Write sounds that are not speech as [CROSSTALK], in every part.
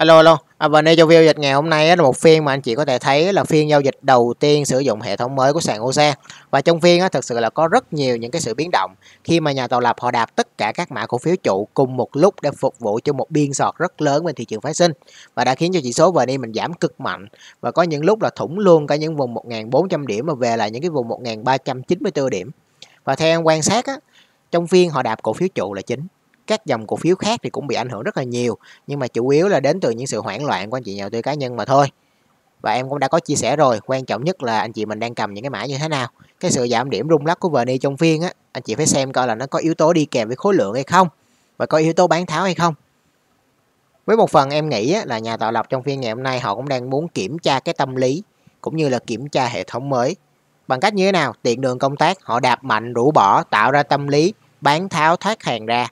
Alo alo, à, và nay cho view dịch ngày hôm nay là một phiên mà anh chị có thể thấy là phiên giao dịch đầu tiên sử dụng hệ thống mới của sàn OSE và trong phiên á, thực sự là có rất nhiều những cái sự biến động. Khi mà nhà tạo lập họ đạp tất cả các mã cổ phiếu trụ cùng một lúc để phục vụ cho một biên sọt rất lớn bên thị trường phái sinh. Và đã khiến cho chỉ số VN mình giảm cực mạnh. Và có những lúc là thủng luôn cả những vùng 1.400 điểm mà về lại những cái vùng 1.394 điểm. Và theo em quan sát á, trong phiên họ đạp cổ phiếu trụ là chính các dòng cổ phiếu khác thì cũng bị ảnh hưởng rất là nhiều nhưng mà chủ yếu là đến từ những sự hoảng loạn của anh chị nhà đầu tư cá nhân mà thôi. Và em cũng đã có chia sẻ rồi quan trọng nhất là anh chị mình đang cầm những cái mã như thế nào. Cái sự giảm điểm rung lắc của VN trong phiên á anh chị phải xem coi là nó có yếu tố đi kèm với khối lượng hay không và có yếu tố bán tháo hay không. Với một phần em nghĩ á, là nhà tạo lập trong phiên ngày hôm nay họ cũng đang muốn kiểm tra cái tâm lý cũng như là kiểm tra hệ thống mới. Bằng cách như thế nào? Tiện đường công tác họ đạp mạnh rũ bỏ tạo ra tâm lý bán tháo thoát hàng ra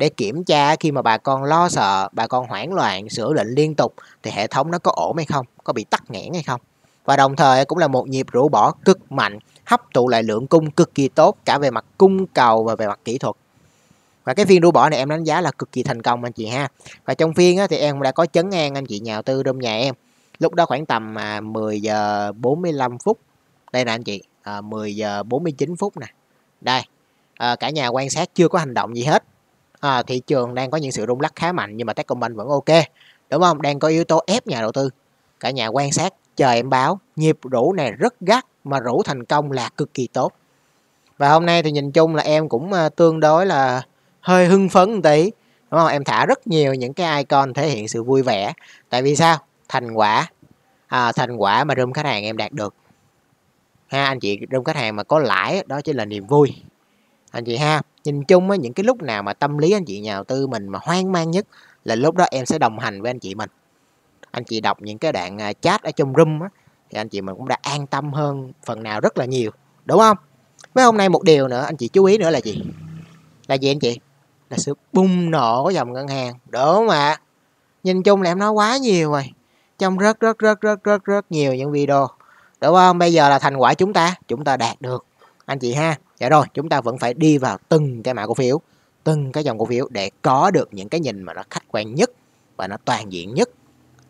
để kiểm tra khi mà bà con lo sợ, bà con hoảng loạn, sửa lệnh liên tục thì hệ thống nó có ổn hay không, có bị tắc nghẽn hay không. Và đồng thời cũng là một nhịp rũ bỏ cực mạnh, hấp thụ lại lượng cung cực kỳ tốt cả về mặt cung cầu và về mặt kỹ thuật. Và cái phiên rũ bỏ này em đánh giá là cực kỳ thành công anh chị ha. Và trong phiên á, thì em đã có chấn an anh chị nhà đầu tư trong nhà em. Lúc đó khoảng tầm à, 10 giờ 45 phút. Đây nè anh chị, à, 10 giờ 49 phút nè. Đây, à, cả nhà quan sát chưa có hành động gì hết à, thị trường đang có những sự rung lắc khá mạnh nhưng mà Techcombank vẫn ok đúng không? Đang có yếu tố ép nhà đầu tư. Cả nhà quan sát chờ em báo. Nhịp rủ này rất gắt mà rủ thành công là cực kỳ tốt. Và hôm nay thì nhìn chung là em cũng à, tương đối là hơi hưng phấn một tí đúng không? Em thả rất nhiều những cái icon thể hiện sự vui vẻ. Tại vì sao? Thành quả à, thành quả mà room khách hàng em đạt được. Ha anh chị room khách hàng mà có lãi đó chỉ là niềm vui. Anh chị ha? Nhìn chung á, những cái lúc nào mà tâm lý anh chị nhà đầu tư mình mà hoang mang nhất là lúc đó em sẽ đồng hành với anh chị mình. Anh chị đọc những cái đoạn à, chat ở trong room á, thì anh chị mình cũng đã an tâm hơn phần nào rất là nhiều, đúng không? Với hôm nay một điều nữa, anh chị chú ý nữa là gì? Là gì anh chị? Là sự bùng nổ của dòng ngân hàng, đúng mà nhìn chung là em nói quá nhiều rồi, trong rất rất rất rất rất rất nhiều những video, đúng không? Bây giờ là thành quả chúng ta chúng ta đạt được anh chị ha. Dạ rồi chúng ta vẫn phải đi vào từng cái mã cổ phiếu từng cái dòng cổ phiếu để có được những cái nhìn mà nó khách quan nhất và nó toàn diện nhất.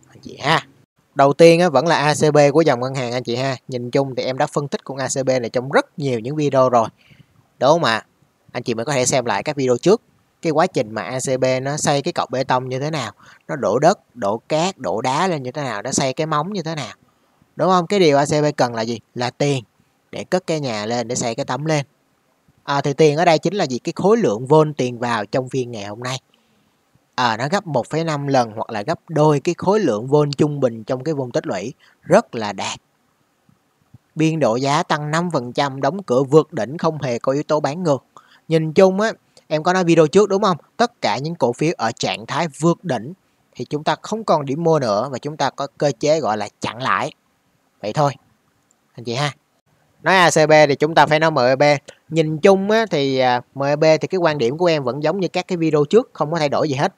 Anh chị ha. Đầu tiên á, vẫn là ACB của dòng ngân hàng anh chị ha. Nhìn chung thì em đã phân tích con ACB này trong rất nhiều những video rồi. Đúng không ạ anh chị mới có thể xem lại các video trước. Cái quá trình mà ACB nó xây cái cọc bê tông như thế nào nó đổ đất đổ cát đổ đá lên như thế nào nó xây cái móng như thế nào. Đúng không? Cái điều ACB cần là gì? Là tiền để cất cái nhà lên để xây cái tấm lên. À, thì tiền ở đây chính là gì? Cái khối lượng vôn tiền vào trong phiên ngày hôm nay. À, nó gấp 1,5 lần hoặc là gấp đôi cái khối lượng vôn trung bình trong cái vùng tích lũy. Rất là đạt. Biên độ giá tăng 5% đóng cửa vượt đỉnh không hề có yếu tố bán ngược. Nhìn chung á em có nói video trước đúng không? Tất cả những cổ phiếu ở trạng thái vượt đỉnh thì chúng ta không còn điểm mua nữa và chúng ta có cơ chế gọi là chặn lại. Vậy thôi. Anh chị ha nói ACB thì chúng ta phải nói MEB nhìn chung á, thì à, MEB thì cái quan điểm của em vẫn giống như các cái video trước không có thay đổi gì hết.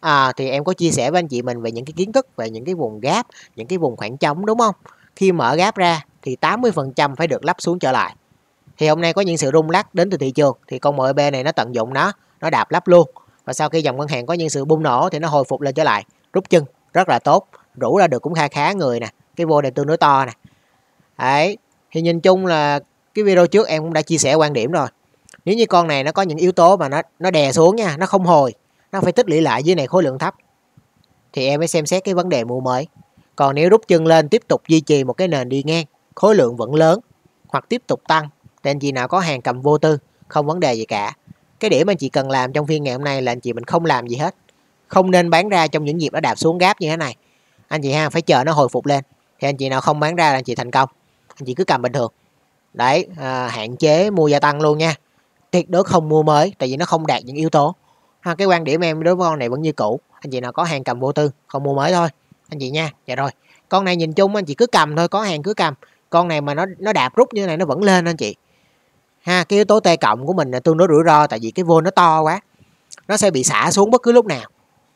À, thì em có chia sẻ với anh chị mình về những cái kiến thức về những cái vùng gáp những cái vùng khoảng trống đúng không? Khi mở gáp ra thì 80% phải được lắp xuống trở lại. Thì hôm nay có những sự rung lắc đến từ thị trường thì con MEB này nó tận dụng nó nó đạp lắp luôn. Và sau khi dòng ngân hàng có những sự bung nổ thì nó hồi phục lên trở lại rút chân rất là tốt rủ ra được cũng kha khá người nè cái vô này tương đối to nè. Đấy thì nhìn chung là cái video trước em cũng đã chia sẻ quan điểm rồi. Nếu như con này nó có những yếu tố mà nó nó đè xuống nha, nó không hồi, nó phải tích lũy lại dưới này khối lượng thấp, thì em mới xem xét cái vấn đề mua mới. Còn nếu rút chân lên tiếp tục duy trì một cái nền đi ngang, khối lượng vẫn lớn, hoặc tiếp tục tăng, thì anh chị nào có hàng cầm vô tư, không vấn đề gì cả. Cái điểm anh chị cần làm trong phiên ngày hôm nay là anh chị mình không làm gì hết. Không nên bán ra trong những dịp nó đạp xuống gáp như thế này. Anh chị ha, phải chờ nó hồi phục lên. Thì anh chị nào không bán ra là anh chị thành công anh chị cứ cầm bình thường. Đấy à, hạn chế mua gia tăng luôn nha. Tuyệt đối không mua mới tại vì nó không đạt những yếu tố. Ha, cái quan điểm em đối với con này vẫn như cũ. Anh chị nào có hàng cầm vô tư không mua mới thôi. Anh chị nha dạ rồi. Con này nhìn chung anh chị cứ cầm thôi có hàng cứ cầm. Con này mà nó nó đạp rút như này nó vẫn lên anh chị. Ha cái yếu tố t cộng của mình là tương đối rủi ro tại vì cái vô nó to quá. Nó sẽ bị xả xuống bất cứ lúc nào.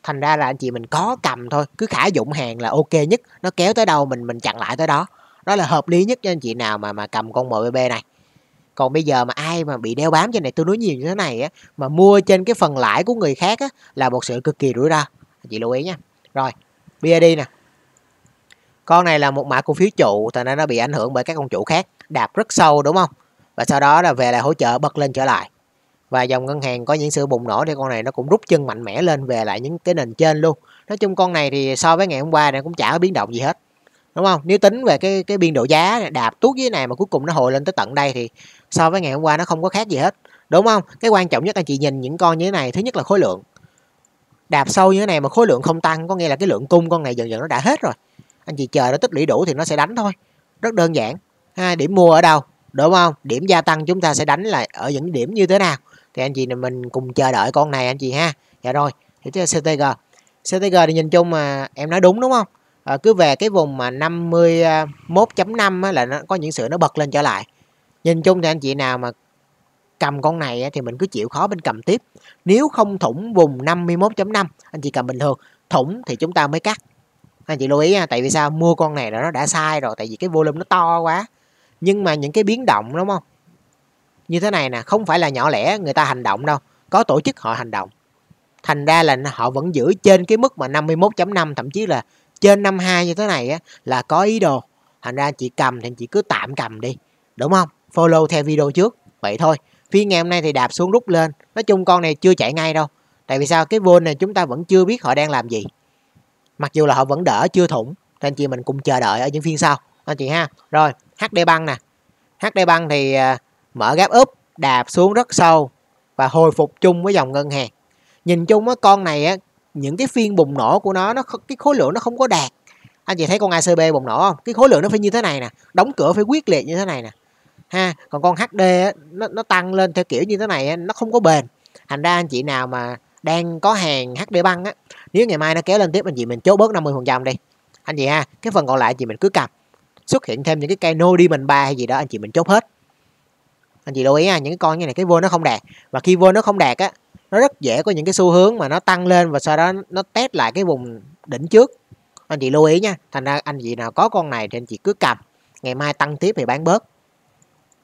Thành ra là anh chị mình có cầm thôi cứ khả dụng hàng là ok nhất. Nó kéo tới đâu mình mình chặn lại tới đó đó là hợp lý nhất cho anh chị nào mà mà cầm con MBB này. Còn bây giờ mà ai mà bị đeo bám trên này, tôi nói nhiều như thế này á, mà mua trên cái phần lãi của người khác á, là một sự cực kỳ rủi ro. Chị lưu ý nha. Rồi BID nè. Con này là một mã cổ phiếu trụ, thành ra nó bị ảnh hưởng bởi các con trụ khác, đạp rất sâu, đúng không? Và sau đó là về lại hỗ trợ bật lên trở lại. Và dòng ngân hàng có những sự bùng nổ thì con này nó cũng rút chân mạnh mẽ lên về lại những cái nền trên luôn. Nói chung con này thì so với ngày hôm qua này cũng chả có biến động gì hết đúng không? Nếu tính về cái cái biên độ giá đạp tuốt dưới này mà cuối cùng nó hồi lên tới tận đây thì so với ngày hôm qua nó không có khác gì hết. Đúng không? Cái quan trọng nhất anh chị nhìn những con như thế này, thứ nhất là khối lượng. Đạp sâu như thế này mà khối lượng không tăng, có nghĩa là cái lượng cung con này dần dần nó đã hết rồi. Anh chị chờ nó tích lũy đủ thì nó sẽ đánh thôi. Rất đơn giản. Ha, điểm mua ở đâu? Đúng không? Điểm gia tăng chúng ta sẽ đánh là ở những điểm như thế nào? Thì anh chị mình cùng chờ đợi con này anh chị ha. Dạ rồi. Thì CTG CTG thì nhìn chung mà em nói đúng đúng không? À, cứ về cái vùng mà 51.5 là nó có những sự nó bật lên trở lại. Nhìn chung thì anh chị nào mà cầm con này thì mình cứ chịu khó bên cầm tiếp. Nếu không thủng vùng 51.5 anh chị cầm bình thường thủng thì chúng ta mới cắt. Anh chị lưu ý ha, tại vì sao? Mua con này là nó đã sai rồi tại vì cái volume nó to quá. Nhưng mà những cái biến động đúng không? Như thế này nè không phải là nhỏ lẻ người ta hành động đâu. Có tổ chức họ hành động. Thành ra là họ vẫn giữ trên cái mức mà 51.5 thậm chí là trên 52 như thế này á, là có ý đồ. Thành ra chị cầm thì chị cứ tạm cầm đi, đúng không? Follow theo video trước, vậy thôi. Phiên ngày hôm nay thì đạp xuống rút lên. Nói chung con này chưa chạy ngay đâu. Tại vì sao? Cái vôn này chúng ta vẫn chưa biết họ đang làm gì. Mặc dù là họ vẫn đỡ, chưa thủng. Nên chị mình cùng chờ đợi ở những phiên sau. Anh chị ha. Rồi HD băng nè. HD băng thì à, mở gáp úp, đạp xuống rất sâu và hồi phục chung với dòng ngân hàng. Nhìn chung á, con này á những cái phiên bùng nổ của nó nó cái khối lượng nó không có đạt. Anh chị thấy con ACB bùng nổ không? Cái khối lượng nó phải như thế này nè đóng cửa phải quyết liệt như thế này nè. Ha còn con HD á, nó nó tăng lên theo kiểu như thế này á, nó không có bền. Thành ra anh chị nào mà đang có hàng HD băng á nếu ngày mai nó kéo lên tiếp anh chị mình chốt bớt 50 phần trăm đi. Anh chị ha cái phần còn lại chị mình cứ cầm. Xuất hiện thêm những cái cây no đi mình ba hay gì đó anh chị mình chốt hết anh chị lưu ý nha, những cái con như này, cái vô nó không đạt. Và khi vô nó không đạt á, nó rất dễ có những cái xu hướng mà nó tăng lên và sau đó nó test lại cái vùng đỉnh trước. Anh chị lưu ý nha, thành ra anh chị nào có con này thì anh chị cứ cầm. Ngày mai tăng tiếp thì bán bớt.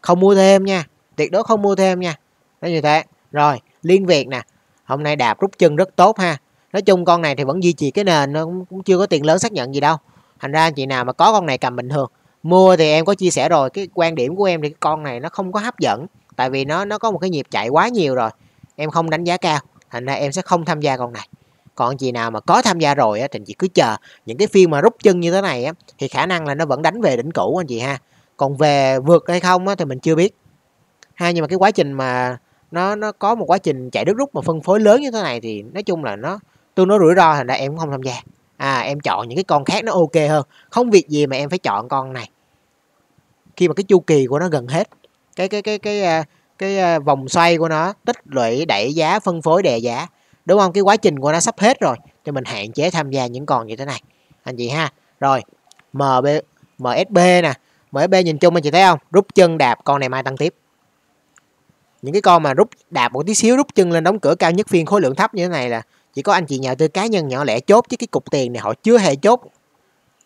Không mua thêm nha, tuyệt đối không mua thêm nha. Nó như thế. Rồi, liên việt nè. Hôm nay đạp rút chân rất tốt ha. Nói chung con này thì vẫn duy trì cái nền, nó cũng chưa có tiền lớn xác nhận gì đâu. Thành ra anh chị nào mà có con này cầm bình thường mua thì em có chia sẻ rồi, cái quan điểm của em thì cái con này nó không có hấp dẫn, tại vì nó nó có một cái nhịp chạy quá nhiều rồi, em không đánh giá cao, thành ra em sẽ không tham gia con này. Còn chị nào mà có tham gia rồi á thì chị cứ chờ, những cái phiên mà rút chân như thế này á thì khả năng là nó vẫn đánh về đỉnh cũ anh chị ha. Còn về vượt hay không á thì mình chưa biết. Hay nhưng mà cái quá trình mà nó nó có một quá trình chạy đứt rút mà phân phối lớn như thế này thì nói chung là nó tương đối rủi ro, thành ra em cũng không tham gia. À em chọn những cái con khác nó ok hơn. Không việc gì mà em phải chọn con này khi mà cái chu kỳ của nó gần hết cái cái cái cái à, cái, cái vòng xoay của nó tích lũy đẩy giá phân phối đè giá đúng không? Cái quá trình của nó sắp hết rồi thì mình hạn chế tham gia những con như thế này. Anh chị ha. Rồi mb msb nè. Msb nhìn chung anh chị thấy không? Rút chân đạp con này mai tăng tiếp. Những cái con mà rút đạp một tí xíu rút chân lên đóng cửa cao nhất phiên khối lượng thấp như thế này là chỉ có anh chị nhà tư cá nhân nhỏ lẻ chốt chứ cái cục tiền này họ chưa hề chốt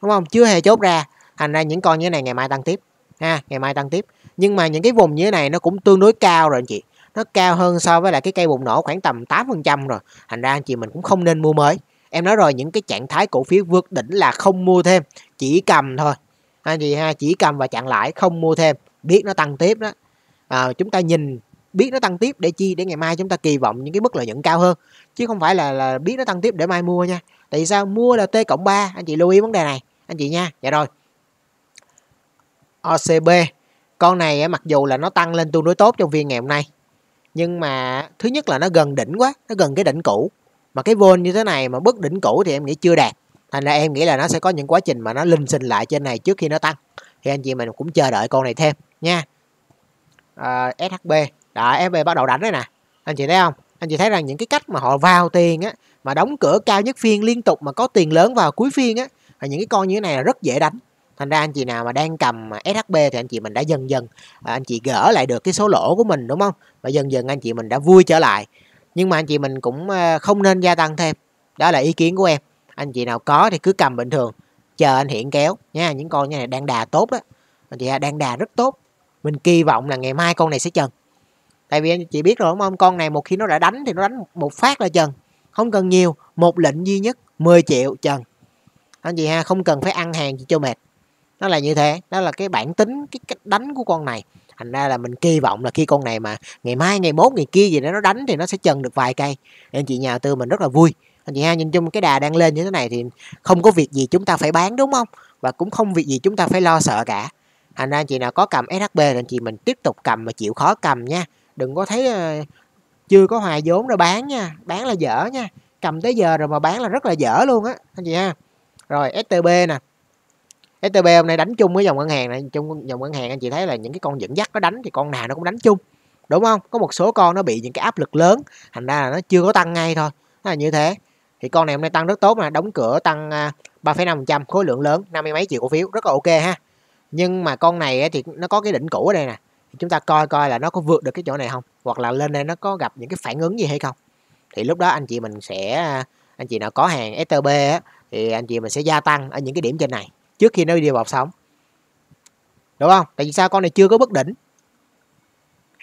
đúng không? Chưa hề chốt ra thành ra những con như thế này ngày mai tăng tiếp ha ngày mai tăng tiếp. Nhưng mà những cái vùng như thế này nó cũng tương đối cao rồi anh chị. Nó cao hơn so với lại cái cây bùng nổ khoảng tầm 8% rồi. Thành ra anh chị mình cũng không nên mua mới. Em nói rồi những cái trạng thái cổ phiếu vượt đỉnh là không mua thêm chỉ cầm thôi. Anh chị ha chỉ cầm và chặn lại, không mua thêm. Biết nó tăng tiếp đó. À, chúng ta nhìn biết nó tăng tiếp để chi? Để ngày mai chúng ta kỳ vọng những cái mức lợi nhuận cao hơn. Chứ không phải là là biết nó tăng tiếp để mai mua nha. Tại sao? Mua là t cộng ba. Anh chị lưu ý vấn đề này. Anh chị nha. Dạ rồi. OCB con này mặc dù là nó tăng lên tương đối tốt trong phiên ngày hôm nay nhưng mà thứ nhất là nó gần đỉnh quá nó gần cái đỉnh cũ. Mà cái vol như thế này mà bước đỉnh cũ thì em nghĩ chưa đạt. Thành ra em nghĩ là nó sẽ có những quá trình mà nó linh sinh lại trên này trước khi nó tăng. Thì anh chị mình cũng chờ đợi con này thêm nha. À, SHB đó SHB bắt đầu đánh đấy nè. Anh chị thấy không? Anh chị thấy rằng những cái cách mà họ vào tiền á mà đóng cửa cao nhất phiên liên tục mà có tiền lớn vào cuối phiên á và những cái con như thế này là rất dễ đánh thành ra anh chị nào mà đang cầm SHB thì anh chị mình đã dần dần à, anh chị gỡ lại được cái số lỗ của mình, đúng không? Và dần dần anh chị mình đã vui trở lại. Nhưng mà anh chị mình cũng à, không nên gia tăng thêm. Đó là ý kiến của em. Anh chị nào có thì cứ cầm bình thường. Chờ anh hiện kéo nha những con như này đang đà tốt đó. Anh chị đang đà rất tốt. Mình kỳ vọng là ngày mai con này sẽ trần. Tại vì anh chị biết rồi, đúng không? Con này một khi nó đã đánh thì nó đánh một phát là trần. Không cần nhiều, một lệnh duy nhất 10 triệu trần. Anh chị ha, không cần phải ăn hàng gì cho mệt nó là như thế đó là cái bản tính cái cách đánh của con này. Thành ra là mình kỳ vọng là khi con này mà ngày mai ngày mốt ngày kia gì đó nó đánh thì nó sẽ chân được vài cây. Anh chị nhà tư mình rất là vui. Anh chị ha nhìn chung cái đà đang lên như thế này thì không có việc gì chúng ta phải bán đúng không? Và cũng không việc gì chúng ta phải lo sợ cả. Thành ra anh chị nào có cầm SHB thì anh chị mình tiếp tục cầm mà chịu khó cầm nha. Đừng có thấy uh, chưa có hòa vốn rồi bán nha bán là dở nha. Cầm tới giờ rồi mà bán là rất là dở luôn á anh chị ha. Rồi STB nè. STB hôm nay đánh chung với dòng ngân hàng này chung dòng ngân hàng anh chị thấy là những cái con dẫn dắt nó đánh thì con nào nó cũng đánh chung đúng không? Có một số con nó bị những cái áp lực lớn thành ra là nó chưa có tăng ngay thôi nó là như thế. Thì con này hôm nay tăng rất tốt mà đóng cửa tăng à, 3,5% khối lượng lớn năm mươi mấy triệu cổ phiếu rất là ok ha. Nhưng mà con này thì nó có cái đỉnh cũ ở đây nè chúng ta coi coi là nó có vượt được cái chỗ này không? Hoặc là lên đây nó có gặp những cái phản ứng gì hay không? Thì lúc đó anh chị mình sẽ à, anh chị nào có hàng STB á, thì anh chị mình sẽ gia tăng ở những cái điểm trên này trước khi nó đi vào sóng đúng không? Tại vì sao con này chưa có bất đỉnh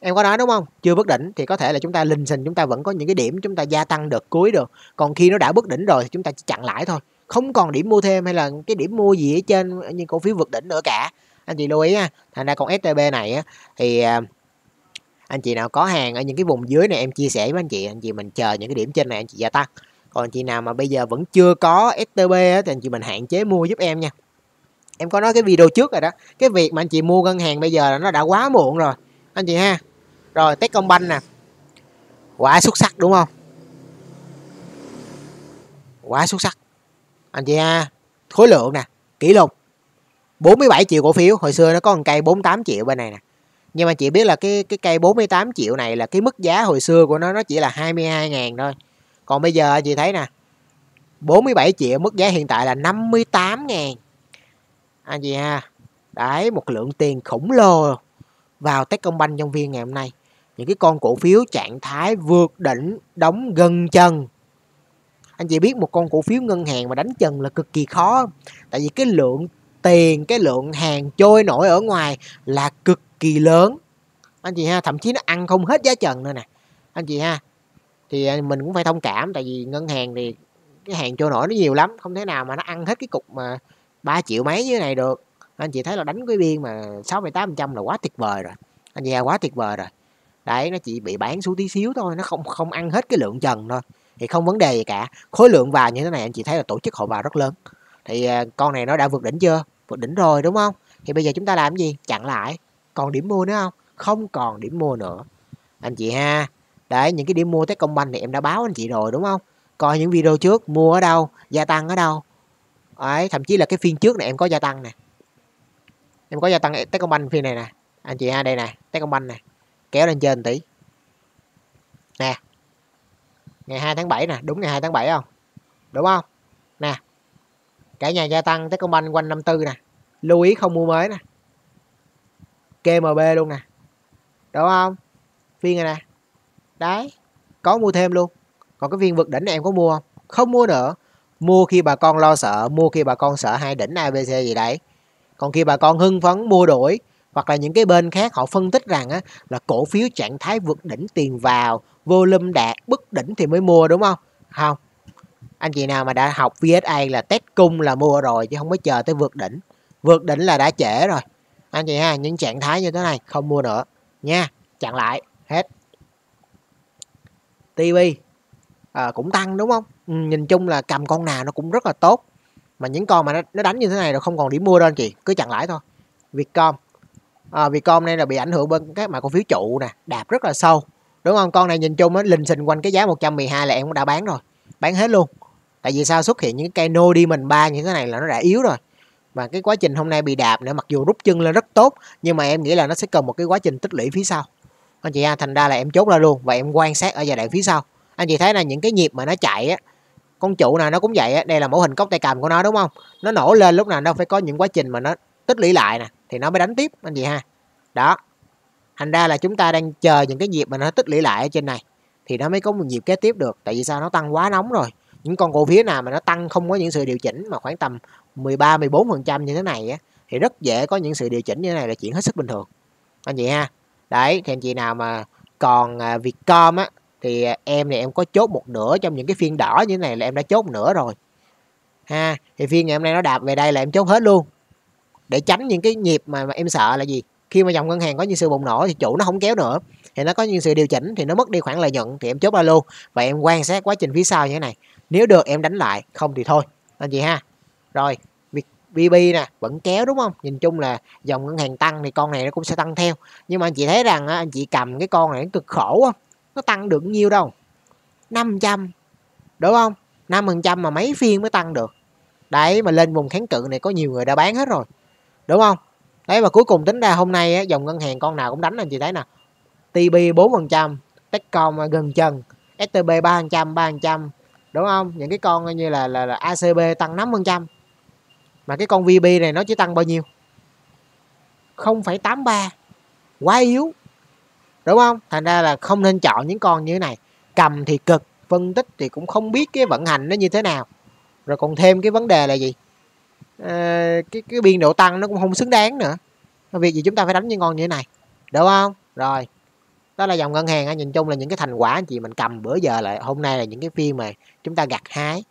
em có nói đúng không? Chưa bất đỉnh thì có thể là chúng ta linh sinh chúng ta vẫn có những cái điểm chúng ta gia tăng được cuối được. Còn khi nó đã bất đỉnh rồi thì chúng ta chỉ chặn lãi thôi. Không còn điểm mua thêm hay là cái điểm mua gì ở trên những cổ phiếu vượt đỉnh nữa cả. Anh chị lưu ý ha thành ra con STB này á, thì à, anh chị nào có hàng ở những cái vùng dưới này em chia sẻ với anh chị anh chị mình chờ những cái điểm trên này anh chị gia tăng. Còn anh chị nào mà bây giờ vẫn chưa có STB á, thì anh chị mình hạn chế mua giúp em nha em có nói cái video trước rồi đó. Cái việc mà anh chị mua ngân hàng bây giờ là nó đã quá muộn rồi. Anh chị ha. Rồi, Techcombank nè. Quá xuất sắc đúng không? Quá xuất sắc. Anh chị ha. Khối lượng nè, kỷ lục. 47 triệu cổ phiếu. Hồi xưa nó có một cây 48 triệu bên này nè. Nhưng mà chị biết là cái cái cây 48 triệu này là cái mức giá hồi xưa của nó nó chỉ là 22 ngàn thôi. Còn bây giờ chị thấy nè 47 triệu, mức giá hiện tại là 58 ngàn anh chị ha đấy một lượng tiền khổng lồ vào Techcombank trong viên ngày hôm nay. Những cái con cổ phiếu trạng thái vượt đỉnh, đóng gần chân. Anh chị biết một con cổ phiếu ngân hàng mà đánh chân là cực kỳ khó. Tại vì cái lượng tiền, cái lượng hàng trôi nổi ở ngoài là cực kỳ lớn. Anh chị ha, thậm chí nó ăn không hết giá trần nữa nè. Anh chị ha, thì à, mình cũng phải thông cảm, tại vì ngân hàng thì cái hàng trôi nổi nó nhiều lắm, không thể nào mà nó ăn hết cái cục mà 3 triệu mấy như này được. Anh chị thấy là đánh cái biên mà 68 trăm là quá tuyệt vời rồi. Anh chị quá tuyệt vời rồi. Đấy, nó chỉ bị bán xuống tí xíu thôi, nó không không ăn hết cái lượng trần thôi. Thì không vấn đề gì cả. Khối lượng vào như thế này, anh chị thấy là tổ chức họ vào rất lớn. Thì à, con này nó đã vượt đỉnh chưa? Vượt đỉnh rồi, đúng không? Thì bây giờ chúng ta làm gì? Chặn lại. Còn điểm mua nữa không? Không còn điểm mua nữa. Anh chị ha. Đấy, những cái điểm mua tới công banh thì em đã báo anh chị rồi, đúng không? Coi những video trước, mua ở đâu, gia tăng ở đâu? Ấy, thậm chí là cái phiên trước này em có gia tăng nè. Em có gia tăng Techcombank phiên này nè. Anh chị ha đây nè, Techcombank nè. Kéo lên trên tỷ. Nè. Ngày 2 tháng 7 nè, đúng ngày 2 tháng 7 không? Đúng không? Nè. Cả nhà gia tăng Techcombank quanh 54 nè. Lưu ý không mua mới nè. KMB luôn nè. Đúng không? Phiên này nè. Đấy, có mua thêm luôn. Còn cái viên vực đỉnh này em có mua không? Không mua nữa mua khi bà con lo sợ mua khi bà con sợ hai đỉnh abc gì đấy. Còn khi bà con hưng phấn mua đổi hoặc là những cái bên khác họ phân tích rằng á, là cổ phiếu trạng thái vượt đỉnh tiền vào volume đạt bức đỉnh thì mới mua đúng không? Không. Anh chị nào mà đã học VSA là test cung là mua rồi chứ không có chờ tới vượt đỉnh. Vượt đỉnh là đã trễ rồi. Anh chị ha những trạng thái như thế này không mua nữa. Nha chặn lại hết. TV à, ờ, cũng tăng đúng không? Nhìn chung là cầm con nào nó cũng rất là tốt. Mà những con mà nó, nó đánh như thế này rồi không còn điểm mua đâu anh chị cứ chặn lãi thôi. Vietcom. À, Vietcom này là bị ảnh hưởng bên các mã cổ phiếu trụ nè đạp rất là sâu. Đúng không? Con này nhìn chung á linh xình quanh cái giá 112 là em cũng đã bán rồi bán hết luôn. Tại vì sao? Xuất hiện những cái cây no đi mình ba như thế này là nó đã yếu rồi. Mà cái quá trình hôm nay bị đạp nữa mặc dù rút chân lên rất tốt nhưng mà em nghĩ là nó sẽ cần một cái quá trình tích lũy phía sau. Anh chị ha thành ra là em chốt ra luôn và em quan sát ở giai đoạn phía sau. Anh chị thấy là những cái nhịp mà nó chạy á con trụ này nó cũng vậy á, đây là mẫu hình cốc tay cầm của nó, đúng không? Nó nổ lên lúc nào nó phải có những quá trình mà nó tích lũy lại nè, thì nó mới đánh tiếp, anh chị ha. Đó, thành ra là chúng ta đang chờ những cái nhịp mà nó tích lũy lại ở trên này, thì nó mới có một nhịp kế tiếp được, tại vì sao? Nó tăng quá nóng rồi. Những con cổ phiếu nào mà nó tăng không có những sự điều chỉnh mà khoảng tầm 13 14 phần trăm như thế này á, thì rất dễ có những sự điều chỉnh như thế này là chuyện hết sức bình thường. Anh chị ha. Đấy, thì anh chị nào mà còn à, Vietcom á thì à, em này em có chốt một nửa trong những cái phiên đỏ như thế này là em đã chốt nửa rồi. Ha thì phiên ngày hôm nay nó đạp về đây là em chốt hết luôn. Để tránh những cái nhịp mà, mà em sợ là gì? Khi mà dòng ngân hàng có những sự bùng nổ thì chủ nó không kéo nữa. Thì nó có những sự điều chỉnh thì nó mất đi khoản lợi nhuận thì em chốt ba luôn. Và em quan sát quá trình phía sau như thế này. Nếu được em đánh lại không thì thôi. Anh chị ha. Rồi VB nè vẫn kéo đúng không? Nhìn chung là dòng ngân hàng tăng thì con này nó cũng sẽ tăng theo. Nhưng mà anh chị thấy rằng anh chị cầm cái con này nó cực khổ không nó tăng được nhiêu đâu? 500 đúng không? 5 phần trăm mà mấy phiên mới tăng được. Đấy mà lên vùng kháng cự này có nhiều người đã bán hết rồi đúng không? Đấy và cuối cùng tính ra hôm nay á, dòng ngân hàng con nào cũng đánh anh chị thấy nè. TB 4 phần trăm Techcom gần chân STB 3 phần trăm 3 phần trăm đúng không? Những cái con như là là, là ACB tăng 5 phần trăm. Mà cái con VB này nó chỉ tăng bao nhiêu? 0,83 quá yếu đúng không? Thành ra là không nên chọn những con như thế này. Cầm thì cực phân tích thì cũng không biết cái vận hành nó như thế nào. Rồi còn thêm cái vấn đề là gì? À, cái cái biên độ tăng nó cũng không xứng đáng nữa. Việc gì chúng ta phải đánh những con như thế này. Đúng không? Rồi đó là dòng ngân hàng nhìn chung là những cái thành quả anh chị mình cầm bữa giờ lại hôm nay là những cái phiên mà chúng ta gặt hái.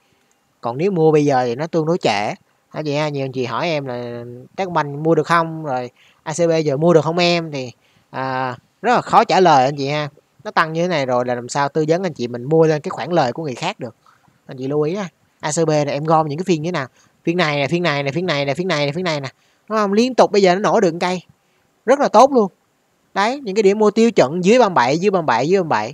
Còn nếu mua bây giờ thì nó tương đối trễ. Hả chị ha nhiều anh chị hỏi em là các mua được không? Rồi acb giờ mua được không em? Thì à, rất là khó trả lời anh chị ha. Nó tăng như thế này rồi là làm sao tư vấn anh chị mình mua lên cái khoản lời của người khác được. Anh chị lưu ý ha. Acb này, em gom những cái phiên như thế nào? Phiên này nè, phiên này nè, phiên này nè, phiên này nè, phiên này nè. Nó không? Liên tục bây giờ nó nổ được cây. Rất là tốt luôn. Đấy, những cái điểm mua tiêu chuẩn dưới 37 dưới 37 dưới 37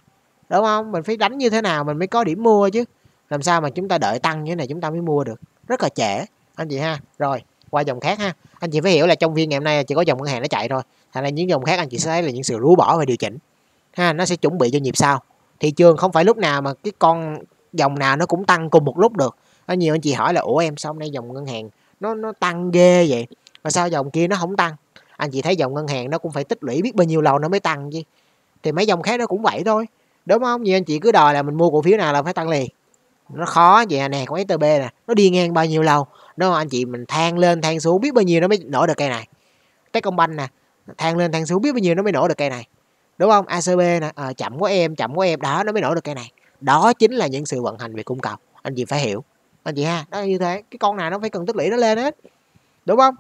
đúng không? Mình phải đánh như thế nào mình mới có điểm mua chứ? Làm sao mà chúng ta đợi tăng như thế này chúng ta mới mua được? Rất là trễ, anh chị ha. Rồi, qua dòng khác ha. Anh chị phải hiểu là trong phiên ngày hôm nay chỉ có dòng ngân hàng nó chạy thôi thành ra những dòng khác anh chị sẽ thấy là những sự rũ bỏ và điều chỉnh. Ha, nó sẽ chuẩn bị cho nhịp sau. Thị trường không phải lúc nào mà cái con dòng nào nó cũng tăng cùng một lúc được. Có nhiều anh chị hỏi là, ủa em sao hôm nay dòng ngân hàng nó nó tăng ghê vậy? Mà sao dòng kia nó không tăng? Anh chị thấy dòng ngân hàng nó cũng phải tích lũy biết bao nhiêu lâu nó mới tăng chứ. Thì mấy dòng khác nó cũng vậy thôi. Đúng không? Như anh chị cứ đòi là mình mua cổ phiếu nào là phải tăng liền. Nó khó vậy à, nè, con STB nè, nó đi ngang bao nhiêu lâu? Đó anh chị mình than lên than xuống biết bao nhiêu nó mới nổi được cây này. Techcombank nè than lên than xuống biết bao nhiêu nó mới nổ được cây này. Đúng không? Acb nè à, chậm của em chậm của em đó nó mới nổ được cây này. Đó chính là những sự vận hành về cung cầu. Anh chị phải hiểu. Anh chị ha đó là như thế. Cái con nào nó phải cần tích lũy nó lên hết. Đúng không?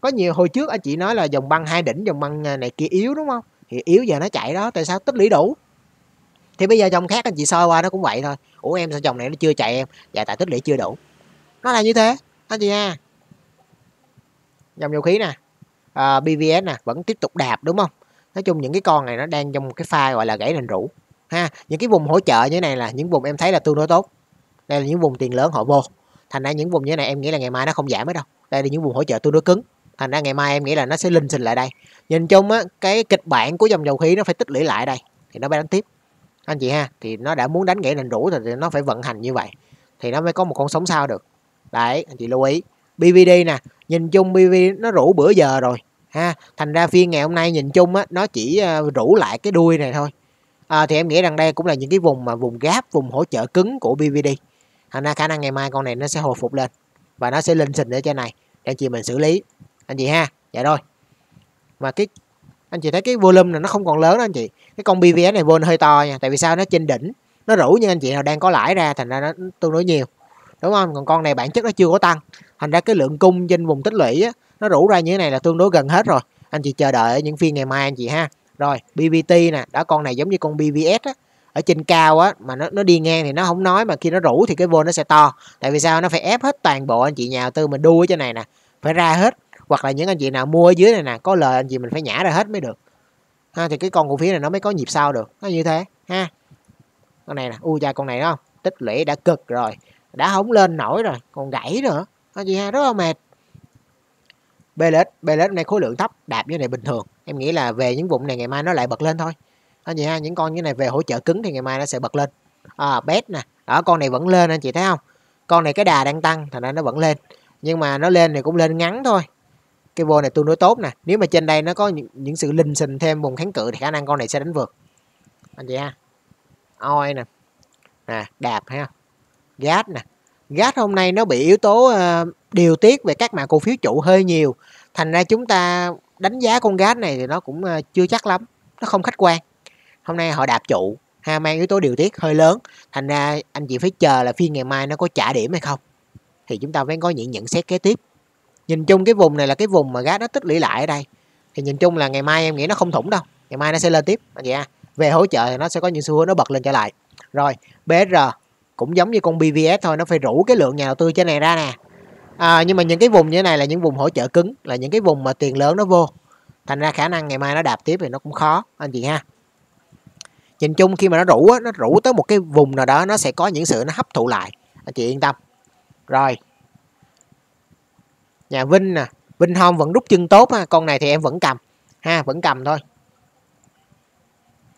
Có nhiều hồi trước anh chị nói là dòng băng hai đỉnh dòng băng ờ, này kia yếu đúng không? Thì yếu giờ nó chạy đó tại sao tích lũy đủ? Thì bây giờ dòng khác anh chị soi qua nó cũng vậy thôi. Ủa em sao dòng này nó chưa chạy em? Dạ tại tích lũy chưa đủ. Nó là như thế. Anh chị ha. Dòng dầu khí nè. À, uh, BVS nè vẫn tiếp tục đạp đúng không? Nói chung những cái con này nó đang trong một cái pha gọi là gãy nền rũ ha? Những cái vùng hỗ trợ như thế này là những vùng em thấy là tương đối tốt. Đây là những vùng tiền lớn họ vô. Thành ra những vùng như thế này em nghĩ là ngày mai nó không giảm hết đâu. Đây là những vùng hỗ trợ tương đối cứng. Thành ra ngày mai em nghĩ là nó sẽ linh sinh lại đây. Nhìn chung á cái kịch bản của dòng dầu khí nó phải tích lũy lại đây thì nó mới đánh tiếp. Anh chị ha thì nó đã muốn đánh gãy nền rũ thì nó phải vận hành như vậy thì nó mới có một con sống sao được. Đấy anh chị lưu ý. BVD nè nhìn chung BV nó rủ bữa giờ rồi ha. Thành ra phiên ngày hôm nay nhìn chung á nó chỉ ờ, rủ lại cái đuôi này thôi. À, thì em nghĩ rằng đây cũng là những cái vùng mà vùng gáp vùng hỗ trợ cứng của BVD thành ra khả năng ngày mai con này nó sẽ hồi phục lên và nó sẽ lên xình ở trên này. Để anh chị mình xử lý. Anh chị ha dạ rồi. Mà cái anh chị thấy cái volume này nó không còn lớn đó anh chị. Cái con BVS này volume hơi to nha tại vì sao? Nó trên đỉnh nó rủ nhưng anh chị nào đang có lãi ra thành ra nó tương đối nhiều. Đúng không? Còn con này bản chất nó chưa có tăng. Thành ra cái lượng cung trên vùng tích lũy á, nó rủ ra như thế này là tương đối gần hết rồi. Anh chị chờ đợi những phiên ngày mai anh chị ha. Rồi BVT nè đó con này giống như con BVS á. Ở trên cao á, mà nó nó đi ngang thì nó không nói, mà khi nó rủ thì cái vô nó sẽ to. Tại vì sao? Nó phải ép hết toàn bộ anh chị nhà tư mình đu ở trên này nè. Phải ra hết. Hoặc là những anh chị nào mua ở dưới này nè, có lời anh chị mình phải nhả ra hết mới được. Ha, thì cái con cổ phiếu này nó mới có nhịp sau được. Nó như thế, ha. Con này nè u cha con này đó không tích lũy đã cực rồi. Đã không lên nổi rồi, còn gãy nữa. Anh chị ha, rất là mệt. BLS BLS nay khối lượng thấp đạp như này bình thường. Em nghĩ là về những vùng này ngày mai nó lại bật lên thôi. Anh chị ha những con như này về hỗ trợ cứng thì ngày mai nó sẽ bật lên. À, bet nè. Đó con này vẫn lên anh chị thấy không? Con này cái đà đang tăng thành ra nó vẫn lên. Nhưng mà nó lên thì cũng lên ngắn thôi. Cái vô này tương đối tốt nè. Nếu mà trên đây nó có những, những sự linh sinh thêm vùng kháng cự thì khả năng con này sẽ đánh vượt. Anh chị ha. Oi nè. Nè đạp ha gas nè. Gas hôm nay nó bị yếu tố uh, điều tiết về các mã cổ phiếu trụ hơi nhiều. Thành ra chúng ta đánh giá con gas này thì nó cũng ờ, chưa chắc lắm, nó không khách quan. Hôm nay họ đạp trụ, ha, mang yếu tố điều tiết hơi lớn. Thành ra anh chị phải chờ là phiên ngày mai nó có trả điểm hay không, thì chúng ta mới có những nhận xét kế tiếp. Nhìn chung cái vùng này là cái vùng mà gác nó tích lũy lại ở đây. Thì nhìn chung là ngày mai em nghĩ nó không thủng đâu, ngày mai nó sẽ lên tiếp, anh chị ha. Về hỗ trợ thì nó sẽ có những xu hướng nó bật lên trở lại. Rồi BR cũng giống như con BVS thôi, nó phải rủ cái lượng nhà đầu tư trên này ra nè à, nhưng mà những cái vùng như thế này là những vùng hỗ trợ cứng là những cái vùng mà tiền lớn nó vô. Thành ra khả năng ngày mai nó đạp tiếp thì nó cũng khó anh chị ha. Nhìn chung khi mà nó rủ á, nó rủ tới một cái vùng nào đó nó sẽ có những sự nó hấp thụ lại. Anh chị yên tâm. Rồi. Nhà Vinh nè Vinh Home vẫn rút chân tốt ha con này thì em vẫn cầm. Ha vẫn cầm thôi.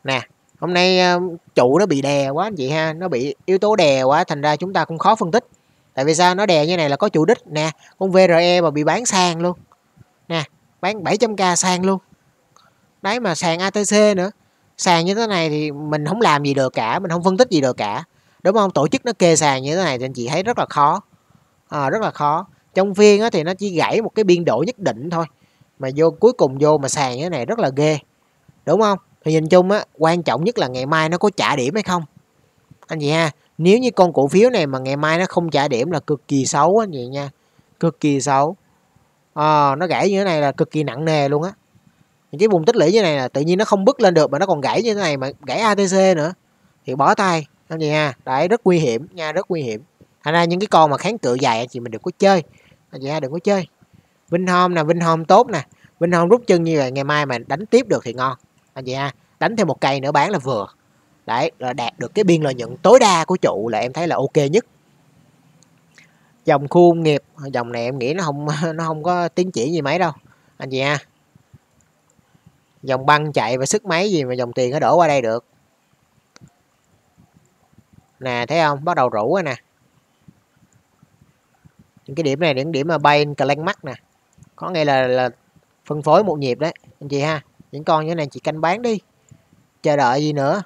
Nè hôm nay ờ, trụ nó bị đè quá anh chị ha nó bị yếu tố đè quá thành ra chúng ta cũng khó phân tích tại vì sao? Nó đè như này là có chủ đích nè. Con VRE mà bị bán sang luôn. Nè bán 700k sang luôn. Đấy mà sàn ATC nữa. Sàn như thế này thì mình không làm gì được cả mình không phân tích gì được cả. Đúng không? Tổ chức nó kê sàn như thế này thì anh chị thấy rất là khó. À, rất là khó. Trong phiên thì nó chỉ gãy một cái biên độ nhất định thôi. Mà vô cuối cùng vô mà sàn như thế này rất là ghê. Đúng không? Thì nhìn chung á quan trọng nhất là ngày mai nó có trả điểm hay không. Anh chị ha nếu như con cổ phiếu này mà ngày mai nó không trả điểm là cực kỳ xấu anh chị nha. Cực kỳ xấu. À, nó gãy như thế này là cực kỳ nặng nề luôn á. Những cái vùng tích lũy như này là tự nhiên nó không bứt lên được mà nó còn gãy như thế này mà gãy ATC nữa. Thì bỏ tay anh chị ha. Đấy rất nguy hiểm nha rất nguy hiểm. Thành ra những cái con mà kháng cự dài anh chị mình đừng có chơi. Anh chị ha đừng có chơi. Vinh Home nè Vinh Home tốt nè. Vinh Home rút chân như vậy ngày mai mà đánh tiếp được thì ngon. Anh chị ha đánh thêm một cây nữa bán là vừa đấy, là đạt được cái biên lợi nhuận tối đa của trụ là em thấy là ok nhất. Dòng khu công nghiệp, dòng này em nghĩ nó không [LAUGHS] nó không có tiến triển gì mấy đâu, anh chị ha. Dòng băng chạy và sức máy gì mà dòng tiền nó đổ qua đây được. Nè, thấy không? Bắt đầu rủ rồi nè. Những cái điểm này những điểm mà bay lên mắt nè. Có nghĩa là là phân phối một nhịp đấy, anh chị ha. Những con như này chị canh bán đi. Chờ đợi gì nữa?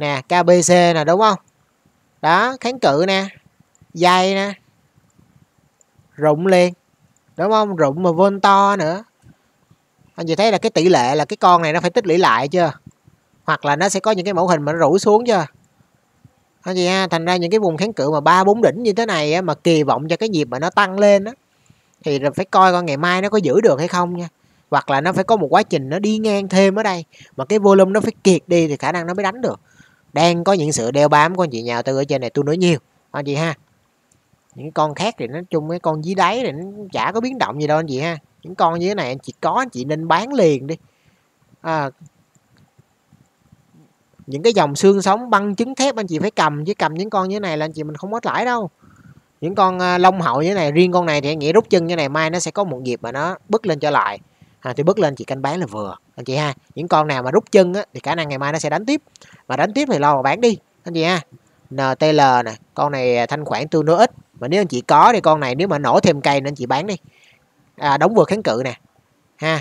Nè KBC nè đúng không? Đó kháng cự nè dây nè rụng liền đúng không? Rụng mà vôn to nữa. Anh chị thấy là cái tỷ lệ là cái con này nó phải tích lũy lại chưa? Hoặc là nó sẽ có những cái mẫu hình mà nó rủ xuống chưa? Anh chị ha thành ra những cái vùng kháng cự mà ba bốn đỉnh như thế này á, mà kỳ vọng cho cái nhịp mà nó tăng lên á thì phải coi con ngày mai nó có giữ được hay không nha. Hoặc là nó phải có một quá trình nó đi ngang thêm ở đây mà cái volume nó phải kiệt đi thì khả năng nó mới đánh được đang có những sự đeo bám của anh chị nhà tư ở trên này tôi nói nhiều. Anh chị ha. Những con khác thì nói chung cái con dưới đáy thì nó chả có biến động gì đâu anh chị ha. Những con như thế này anh chị có anh chị nên bán liền đi. À, những cái dòng xương sống băng trứng thép anh chị phải cầm chứ cầm những con như thế này là anh chị mình không có lãi đâu. Những con à, lông hậu như thế này riêng con này thì anh nghĩ rút chân như này mai nó sẽ có một dịp mà nó bứt lên trở lại à, thì bước lên chị canh bán là vừa. Anh chị ha những con nào mà rút chân á, thì khả năng ngày mai nó sẽ đánh tiếp. Mà đánh tiếp thì lo mà bán đi anh chị ha. NTL nè con này thanh khoản tương đối ít. Mà nếu anh chị có thì con này nếu mà nổ thêm cây nên chị bán đi. À, đóng vừa kháng cự nè ha.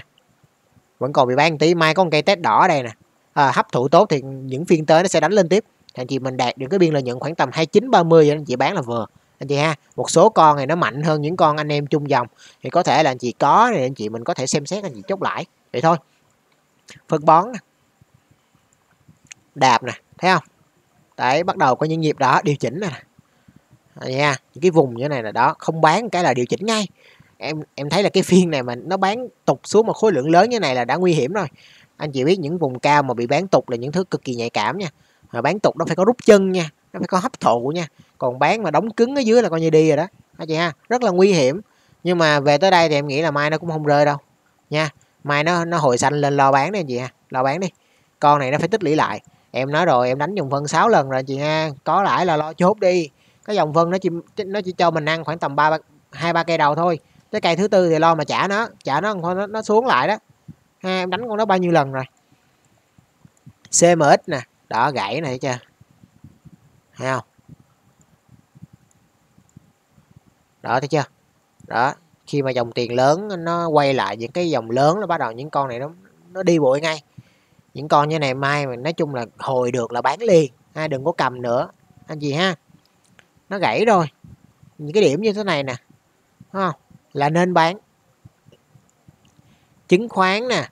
Vẫn còn bị bán tí mai có một cây test đỏ đây nè. À, hấp thụ tốt thì những phiên tới nó sẽ đánh lên tiếp. Thì anh chị mình đạt được cái biên lợi nhuận khoảng tầm 29 30 anh chị bán là vừa anh chị ha, một số con này nó mạnh hơn những con anh em chung dòng. Thì có thể là anh chị có, thì anh chị mình có thể xem xét anh chị chốt lại. Vậy thôi. Phân bón nè. Đạp nè, thấy không? Đấy, bắt đầu có những nhịp đó, điều chỉnh nè. Nha, những cái vùng như thế này là đó, không bán cái là điều chỉnh ngay. Em em thấy là cái phiên này mà nó bán tục xuống một khối lượng lớn như này là đã nguy hiểm rồi. Anh chị biết những vùng cao mà bị bán tục là những thứ cực kỳ nhạy cảm nha. Mà bán tục nó phải có rút chân nha, nó phải có hấp thụ nha còn bán mà đóng cứng ở dưới là coi như đi rồi đó. Anh chị ha? Rất là nguy hiểm. Nhưng mà về tới đây thì em nghĩ là mai nó cũng không rơi đâu. Nha mai nó nó hồi xanh lên lo bán đi anh chị ha. Lo bán đi. Con này nó phải tích lũy lại. Em nói rồi em đánh dòng phân 6 lần rồi chị ha. Có lãi là lo chốt đi. Cái dòng phân nó chỉ nó chỉ cho mình ăn khoảng tầm ba hai ba cây đầu thôi. Tới cây thứ tư thì lo mà trả nó trả nó nó, nó xuống lại đó. Ha em đánh con đó bao nhiêu lần rồi? CMX nè đó gãy này chưa? Thấy không? Đó thấy chưa? Đó khi mà dòng tiền lớn nó quay lại những cái dòng lớn nó bắt đầu những con này nó nó đi bụi ngay. Những con như này mai mà nói chung là hồi được là bán liền ha đừng có cầm nữa. Anh gì ha nó gãy rồi. Những cái điểm như thế này nè không? Là nên bán. Chứng khoán nè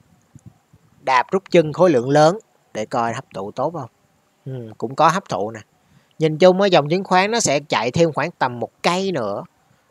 đạp rút chân khối lượng lớn để coi hấp thụ tốt không? Ừ, cũng có hấp thụ nè. Nhìn chung ở dòng chứng khoán nó sẽ chạy thêm khoảng tầm một cây nữa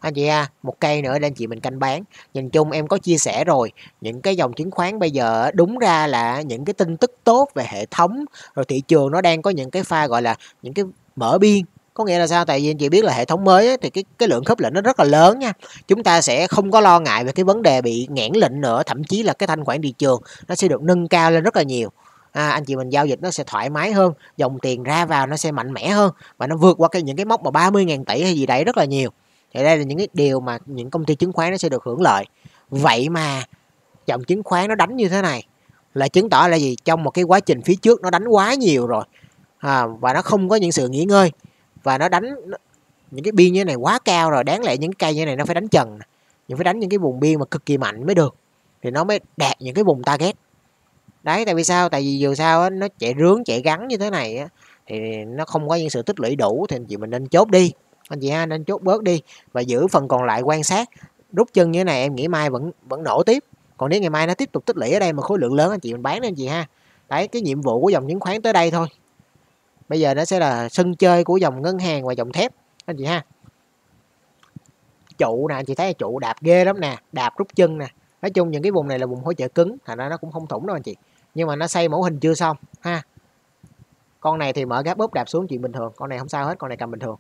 anh chị ha một cây nữa để anh chị mình canh bán. Nhìn chung em có chia sẻ rồi. Những cái dòng chứng khoán bây giờ đúng ra là những cái tin tức tốt về hệ thống rồi thị trường nó đang có những cái pha gọi là những cái mở biên. Có nghĩa là sao? Tại vì anh chị biết là hệ thống mới ấy, thì cái cái lượng khớp lệnh nó rất là lớn nha. Chúng ta sẽ không có lo ngại về cái vấn đề bị nghẽn lệnh nữa. Thậm chí là cái thanh khoản thị trường nó sẽ được nâng cao lên rất là nhiều. À, anh chị mình giao dịch nó sẽ thoải mái hơn dòng tiền ra vào nó sẽ mạnh mẽ hơn và nó vượt qua cái những cái mốc mà 30.000 tỷ hay gì đấy rất là nhiều thì đây là những cái điều mà những công ty chứng khoán nó sẽ được hưởng lợi. Vậy mà dòng chứng khoán nó đánh như thế này là chứng tỏ là gì? Trong một cái quá trình phía trước nó đánh quá nhiều rồi à, và nó không có những sự nghỉ ngơi và nó đánh những cái biên như thế này quá cao rồi đáng lẽ những cây như thế này nó phải đánh trần những phải đánh những cái vùng biên mà cực kỳ mạnh mới được thì nó mới đạt những cái vùng target. Đấy tại vì sao? Tại vì dù sao á, nó chạy rướng chạy gắn như thế này á, thì nó không có những sự tích lũy đủ thì chị mình nên chốt đi anh chị ha, nên chốt bớt đi và giữ phần còn lại quan sát. Rút chân như thế này em nghĩ mai vẫn vẫn nổ tiếp. Còn nếu ngày mai nó tiếp tục tích lũy ở đây mà khối lượng lớn anh chị, mình bán nên anh chị ha. Đấy, cái nhiệm vụ của dòng chứng khoán tới đây thôi. Bây giờ nó sẽ là sân chơi của dòng ngân hàng và dòng thép, anh chị ha. Trụ nè, anh chị thấy trụ đạp ghê lắm nè, đạp rút chân nè. Nói chung những cái vùng này là vùng hỗ trợ cứng, thành ra nó cũng không thủng đâu anh chị. Nhưng mà nó xây mẫu hình chưa xong, ha. Con này thì mở gáp bóp đạp xuống chuyện bình thường, con này không sao hết, con này cầm bình thường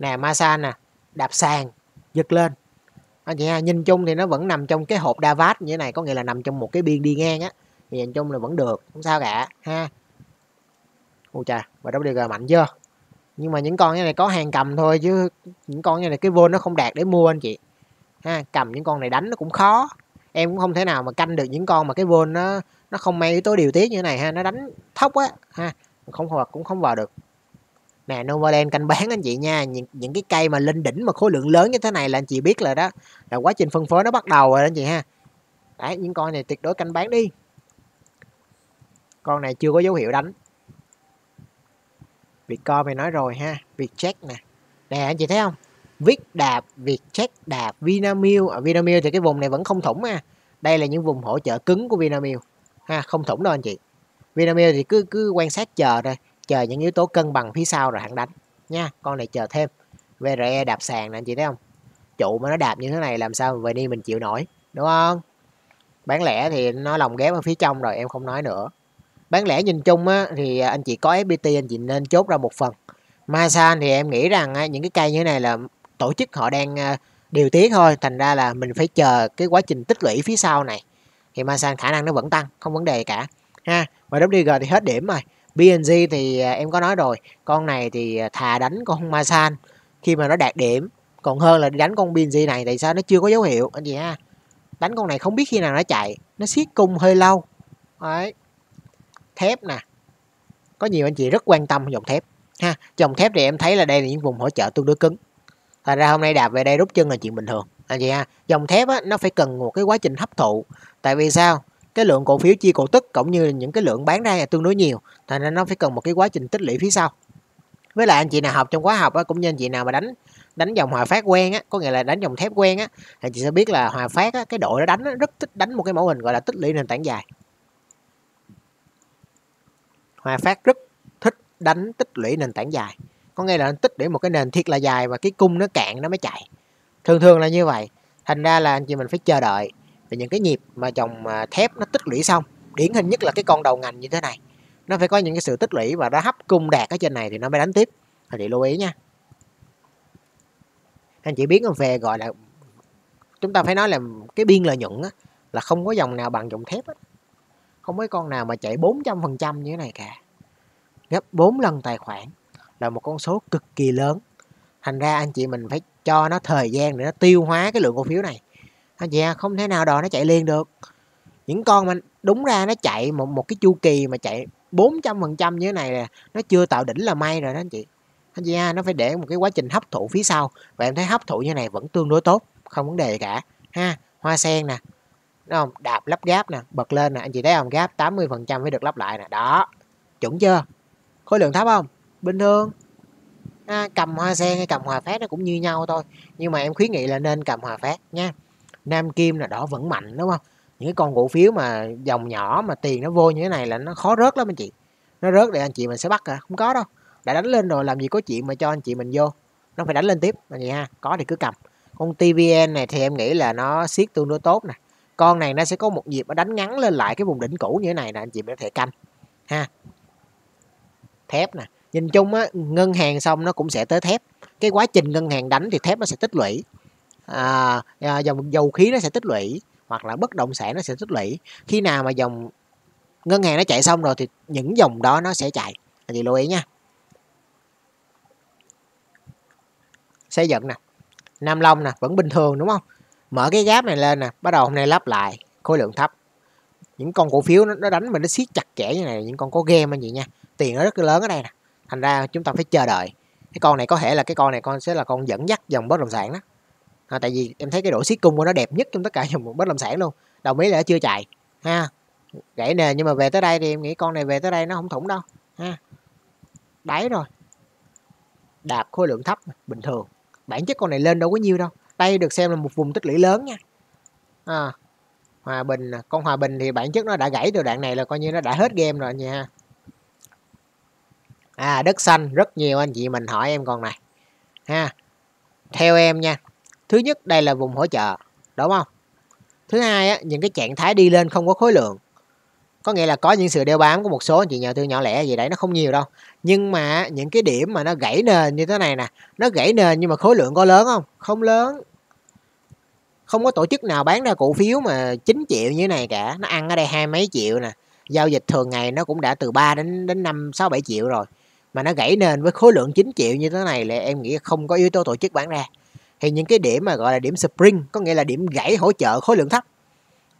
nè masan nè, đạp sàn, giật lên. Ờ, anh chị ha, nhìn chung thì nó vẫn nằm trong cái hộp davat như thế này, có nghĩa là nằm trong một cái biên đi ngang á. Thì nhìn chung là vẫn được, không sao cả, ha. Ui chà và WG mạnh chưa? Nhưng mà những con như này có hàng cầm thôi, chứ những con như này cái vô nó không đạt để mua anh chị. Ha, cầm những con này đánh nó cũng khó. Em cũng không thể nào mà canh được những con mà cái vô nó nó không may yếu tố điều tiết như thế này ha, nó đánh thốc á, ha. Không hoặc cũng không vào được nè Novaland canh bán anh chị nha. Những, những cái cây mà lên đỉnh mà khối lượng lớn như thế này là anh chị biết rồi đó. Là quá trình phân phối nó bắt đầu rồi đó anh chị ha. Đấy những con này tuyệt đối canh bán đi. Con này chưa có dấu hiệu đánh. Việc co mày nói rồi ha. Việc check nè. Nè anh chị thấy không? Viết đạp việc check đạp vinamilk. Ở vinamilk thì cái vùng này vẫn không thủng ha đây là những vùng hỗ trợ cứng của vinamilk. Ha không thủng đâu anh chị. Vinamilk thì cứ cứ quan sát chờ rồi chờ những yếu tố cân bằng phía sau rồi hẳn đánh nha. Con này chờ thêm. VRE đạp sàn nè anh chị thấy không? Trụ mà nó đạp như thế này làm sao về đi mình chịu nổi đúng không? Bán lẻ thì nó lồng ghép ở phía trong rồi em không nói nữa. Bán lẻ nhìn chung á, thì anh chị có FPT anh chị nên chốt ra một phần. Masan thì em nghĩ rằng á, những cái cây như thế này là tổ chức họ đang à, điều tiết thôi thành ra là mình phải chờ cái quá trình tích lũy phía sau này. Thì Masan khả năng nó vẫn tăng không vấn đề cả ha. Và WG thì hết điểm rồi. BNG thì à, em có nói rồi con này thì à, thà đánh con Masan khi mà nó đạt điểm. Còn hơn là đánh con BNG này tại sao nó chưa có dấu hiệu? Anh chị ha đánh con này không biết khi nào nó chạy nó siết cung hơi lâu. Đấy. Thép nè. Có nhiều anh chị rất quan tâm dòng thép ha. Dòng thép thì em thấy là đây là những vùng hỗ trợ tương đối cứng. Thành ra hôm nay đạp về đây rút chân là chuyện bình thường. Anh chị ha dòng thép á, nó phải cần một cái quá trình hấp thụ. Tại vì sao? Cái lượng cổ phiếu chia cổ tức cũng như những cái lượng bán ra là tương đối nhiều. Thành ra nó phải cần một cái quá trình tích lũy phía sau. Với lại anh chị nào học trong khóa học á, cũng như anh chị nào mà đánh đánh dòng hòa phát quen á có nghĩa là đánh dòng thép quen á thì chị sẽ biết là hòa phát á, cái đội nó đánh á, rất thích đánh một cái mẫu hình gọi là tích lũy nền tảng dài. Hòa phát rất thích đánh tích lũy nền tảng dài. Có nghĩa là tích lũy một cái nền thiệt là dài và cái cung nó cạn nó mới chạy. Thường thường là như vậy. Thành ra là anh chị mình phải chờ đợi về những cái nhịp mà dòng à, thép nó tích lũy xong điển hình nhất là cái con đầu ngành như thế này nó phải có những cái sự tích lũy và nó hấp cung đạt ở trên này thì nó mới đánh tiếp. Anh chị lưu ý nha. Anh chị biết về gọi là chúng ta phải nói là cái biên lợi nhuận á, là không có dòng nào bằng dòng thép á. không có con nào mà chạy 400% như thế này cả. Gấp 4 lần tài khoản là một con số cực kỳ lớn. Thành ra anh chị mình phải cho nó thời gian để nó tiêu hóa cái lượng cổ phiếu này anh chị không thể nào đò nó chạy liền được. Những con mà đúng ra nó chạy một một cái chu kỳ mà chạy 400 phần trăm như thế này là nó chưa tạo đỉnh là may rồi đó anh chị. Anh chị ha nó phải để một cái quá trình hấp thụ phía sau. Và em thấy hấp thụ như này vẫn tương đối tốt không vấn đề cả. Ha hoa sen nè đúng không? Đạp lắp gáp nè bật lên nè anh chị thấy không? Gáp 80 phần trăm mới được lắp lại nè. Đó chuẩn chưa? Khối lượng thấp không? Bình thường. À, cầm hoa sen hay cầm hòa phát nó cũng như nhau thôi. Nhưng mà em khuyến nghị là nên cầm hòa phát nha nam kim là đỏ vẫn mạnh, đúng không? Những cái con cổ phiếu mà dòng nhỏ mà tiền nó vô như thế này là nó khó rớt lắm anh chị. Nó rớt để anh chị mình sẽ bắt à không có đâu. Đã đánh lên rồi làm gì có chuyện mà cho anh chị mình vô. Nó phải đánh lên tiếp là gì ha. Có thì cứ cầm. Con tvn này thì em nghĩ là nó siết tương đối tốt nè. Con này nó sẽ có một nhịp nó đánh ngắn lên lại cái vùng đỉnh cũ như thế này nè, anh chị có thể canh, ha. Thép nè. Nhìn chung á, ngân hàng xong nó cũng sẽ tới thép. Cái quá trình ngân hàng đánh thì thép nó sẽ tích lũy à, à dòng dầu khí nó sẽ tích lũy hoặc là bất động sản nó sẽ tích lũy. Khi nào mà dòng ngân hàng nó chạy xong rồi thì những dòng đó nó sẽ chạy. Anh chị lưu ý nha. Xây dựng nè. Nam long nè vẫn bình thường đúng không? Mở cái gáp này lên nè bắt đầu hôm nay lắp lại khối lượng thấp. Những con cổ phiếu nó, nó đánh mình nó siết chặt chẽ như này những con có game anh chị nha. Tiền nó rất là lớn ở đây nè. Thành ra chúng ta phải chờ đợi. Cái con này có thể là cái con này con sẽ là con dẫn dắt dòng bất động sản đó à, tại vì em thấy cái độ siết cung của nó đẹp nhất trong tất cả [LAUGHS] dòng bất động sản luôn. Đồng ý là chưa chạy ha. Gãy nè nhưng mà về tới đây thì em nghĩ con này về tới đây nó không thủng đâu ha. Đáy rồi. Đạp khối lượng thấp bình thường. Bản chất con này lên đâu có nhiêu đâu. Đây được xem là một vùng tích lũy lớn nha. À, hòa bình con hòa bình thì bản chất nó đã gãy từ đoạn này là coi như nó đã hết game rồi nha. À đất xanh rất nhiều anh chị mình hỏi em con này. Ha. Theo em nha thứ nhất, đây là vùng hỗ trợ, đúng không? Thứ hai á, những cái trạng thái đi lên không có khối lượng. Có nghĩa là có những sự đeo bám của một số anh chị nhà tư nhỏ lẻ gì đấy, nó không nhiều đâu. Nhưng mà những cái điểm mà nó gãy nền như thế này nè, nó gãy nền nhưng mà khối lượng có lớn không? Không lớn. Không có tổ chức nào bán ra cổ phiếu mà 9 triệu như thế này cả. Nó ăn ở đây hai mấy triệu nè. Giao dịch thường ngày nó cũng đã từ 3 đến đến năm, sáu, bảy triệu rồi. Mà nó gãy nền với khối lượng 9 triệu như thế này là em nghĩ không có yếu tố tổ chức bán ra thì những cái điểm mà gọi là điểm spring có nghĩa là điểm gãy hỗ trợ khối lượng thấp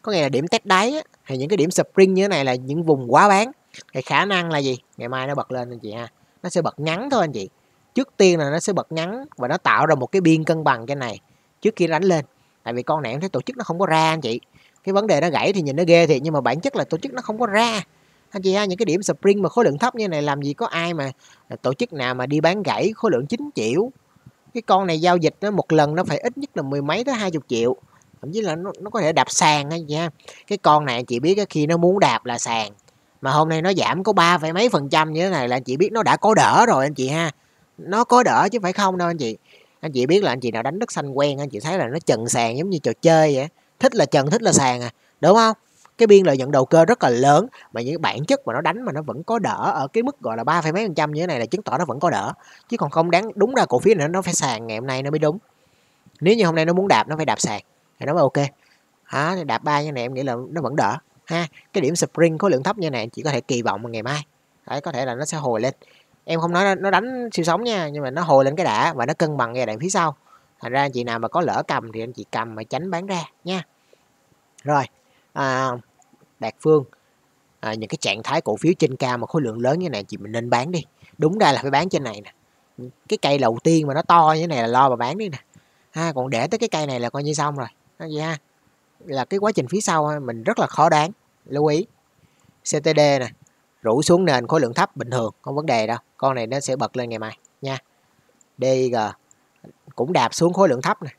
có nghĩa là điểm test đáy á, thì những cái điểm spring như thế này là những vùng quá bán. Thì khả năng là gì? Ngày mai nó bật lên anh chị ha nó sẽ bật ngắn thôi anh chị. Trước tiên là nó sẽ bật ngắn và nó tạo ra một cái biên cân bằng cái này trước khi đánh lên. Tại vì con này em thấy tổ chức nó không có ra anh chị. Cái vấn đề nó gãy thì nhìn nó ghê thiệt nhưng mà bản chất là tổ chức nó không có ra. Anh chị ha những cái điểm spring mà khối lượng thấp như này làm gì có ai mà tổ chức nào mà đi bán gãy khối lượng chính triệu cái con này giao dịch nó một lần nó phải ít nhất là mười mấy tới hai chục triệu. Thậm chí là nó, nó có thể đạp sàn anh chị ha cái con này chị biết khi nó muốn đạp là sàn. Mà hôm nay nó giảm có ba phẩy mấy phần trăm như thế này là anh chị biết nó đã có đỡ rồi anh chị ha. Nó có đỡ chứ phải không đâu anh chị. Anh chị biết là anh chị nào đánh đất xanh quen anh chị thấy là nó trần sàn giống như trò chơi vậy thích là trần thích là sàn à. Đúng không? Cái biên lợi nhuận đầu cơ rất là lớn mà những bản chất mà nó đánh mà nó vẫn có đỡ ở cái mức gọi là ba phẩy mấy phần trăm như thế này là chứng tỏ nó vẫn có đỡ. Chứ còn không đáng đúng ra cổ phiếu này nó phải sàn ngày hôm nay nó mới đúng. Nếu như hôm nay nó muốn đạp nó phải đạp sàn. Thì nó mới ok. À, đạp ba như này em nghĩ là nó vẫn đỡ. Ha? Cái điểm spring khối lượng thấp như này chỉ có thể kỳ vọng ngày mai. Đấy có thể là nó sẽ hồi lên. Em không nói nó đánh siêu sóng nha nhưng mà nó hồi lên cái đã và nó cân bằng giai đoạn phía sau. Thành ra anh chị nào mà có lỡ cầm thì anh chị cầm mà tránh bán ra nha. Rồi à, đạt phương. À, những cái trạng thái cổ phiếu trên cao mà khối lượng lớn như này chị mình nên bán đi. Đúng ra là phải bán trên này nè. Cái cây đầu tiên mà nó to như thế này là lo mà bán đi nè. Ha còn để tới cái cây này là coi như xong rồi. Ha vậy ha. Là cái quá trình phía sau mình rất là khó đoán. Lưu ý. CTD nè rủ xuống nền khối lượng thấp bình thường không vấn đề đâu. Con này nó sẽ bật lên ngày mai nha. DG cũng đạp xuống khối lượng thấp nè.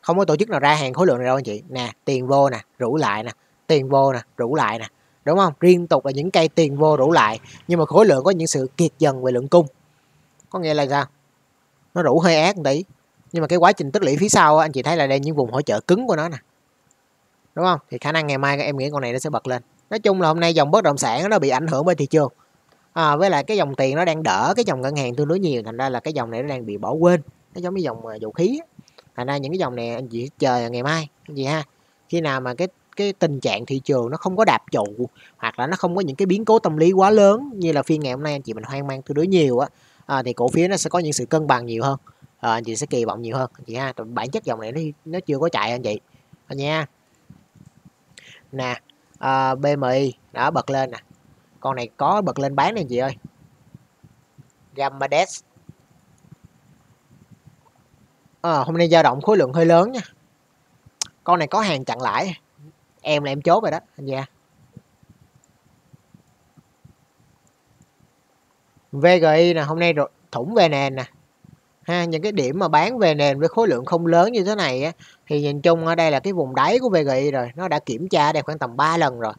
Không có tổ chức nào ra hàng khối lượng này đâu anh chị. Nè tiền vô nè rủ lại nè tiền vô nè rủ lại nè đúng không? Liên tục là những cây tiền vô rủ lại nhưng mà khối lượng có những sự kiệt dần về lượng cung. Có nghĩa là sao? Nó rủ hơi ác một tí nhưng mà cái quá trình tích lũy phía sau anh chị thấy là đây những vùng hỗ trợ cứng của nó nè. Đúng không? Thì khả năng ngày mai em nghĩ con này nó sẽ bật lên. Nói chung là hôm nay dòng bất động sản nó bị ảnh hưởng bởi thị trường. À, với lại cái dòng tiền nó đang đỡ cái dòng ngân hàng tương đối nhiều thành ra là cái dòng này nó đang bị bỏ quên. Nó giống như dòng à, dầu khí thành ra những cái dòng này anh chị chờ ngày mai anh chị ha. Khi nào mà cái cái tình trạng thị trường nó không có đạp trụ hoặc là nó không có những cái biến cố tâm lý quá lớn như là phiên ngày hôm nay anh chị mình hoang mang tương đối nhiều á à, thì cổ phiếu nó sẽ có những sự cân bằng nhiều hơn à, anh chị sẽ kỳ vọng nhiều hơn. Anh chị ha bản chất dòng này nó nó chưa có chạy anh chị. Anh nha. Nè à, BMI đã bật lên nè. Con này có bật lên bán nè anh chị ơi. Gamades à, hôm nay dao động khối lượng hơi lớn nha. Con này có hàng chặn lại em là em chốt rồi đó anh nha VGI nè hôm nay thủng về nền nè. Ha những cái điểm mà bán về nền với khối lượng không lớn như thế này á thì nhìn chung ở đây là cái vùng đáy của VGI rồi nó đã kiểm tra đây khoảng tầm 3 lần rồi.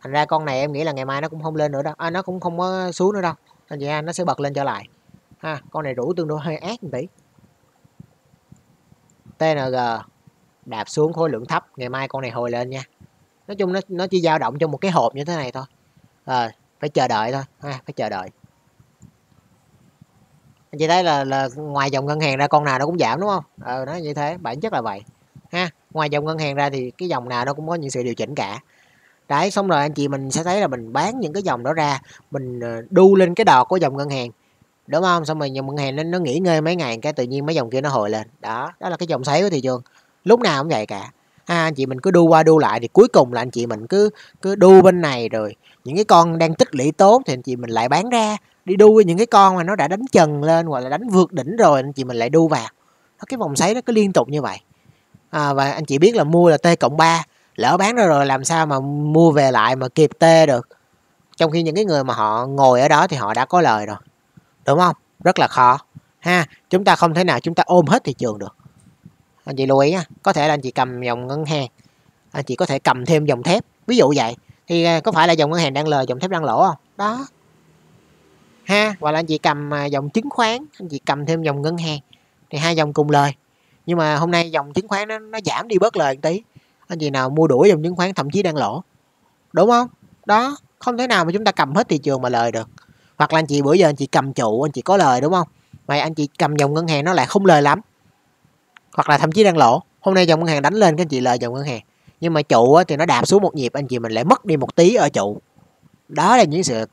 Thành ra con này em nghĩ là ngày mai nó cũng không lên nữa đâu. À, nó cũng không có xuống nữa đâu. Anh chị nó sẽ bật lên trở lại. Ha con này rủ tương đối hơi ác một tí. TNG đạp xuống khối lượng thấp. Ngày mai con này hồi lên nha nói chung nó nó chỉ dao động trong một cái hộp như thế này thôi. À, phải chờ đợi thôi. Ha, phải chờ đợi. Anh chị thấy là, là ngoài dòng ngân hàng ra con nào nó cũng giảm đúng không? Ờ nó như thế bản chất là vậy. Ha ngoài dòng ngân hàng ra thì cái dòng nào nó cũng có những sự điều chỉnh cả. Đấy xong rồi anh chị mình sẽ thấy là mình bán những cái dòng đó ra mình ờ, đu lên cái đọt của dòng ngân hàng. Đúng không? Xong rồi dòng ngân hàng nên nó nghỉ ngơi mấy ngày cái tự nhiên mấy dòng kia nó hồi lên. Đó đó là cái dòng xoáy của thị trường. Lúc nào cũng vậy cả ha anh chị mình cứ đu qua đu lại thì cuối cùng là anh chị mình cứ cứ đu bên này rồi. Những cái con đang tích lũy tốt thì anh chị mình lại bán ra đi đu với những cái con mà nó đã đánh trần lên hoặc là đánh vượt đỉnh rồi anh chị mình lại đu vào. Cái vòng xoáy nó cứ liên tục như vậy. À, và anh chị biết là mua là t cộng 3 lỡ bán ra rồi làm sao mà mua về lại mà kịp t được? Trong khi những cái người mà họ ngồi ở đó thì họ đã có lời rồi. Đúng không? Rất là khó. Ha chúng ta không thể nào chúng ta ôm hết thị trường được anh chị lưu ý nha có thể là anh chị cầm dòng ngân hàng anh chị có thể cầm thêm dòng thép ví dụ vậy. Thì à, có phải là dòng ngân hàng đang lời dòng thép đang lỗ không? Đó. Ha hoặc là anh chị cầm à, dòng chứng khoán anh chị cầm thêm dòng ngân hàng thì hai dòng cùng lời. Nhưng mà hôm nay dòng chứng khoán nó, nó giảm đi bớt lời một tí anh chị nào mua đuổi dòng chứng khoán thậm chí đang lỗ. Đúng không? Đó không thể nào mà chúng ta cầm hết thị trường mà lời được. Hoặc là anh chị bữa giờ anh chị cầm trụ anh chị có lời đúng không? Vậy anh chị cầm dòng ngân hàng nó lại không lời lắm hoặc là thậm chí đang lỗ hôm nay dòng ngân hàng đánh lên các anh chị lời dòng ngân hàng. Nhưng mà trụ thì nó đạp xuống một nhịp anh chị mình lại mất đi một tí ở trụ. Đó là những sự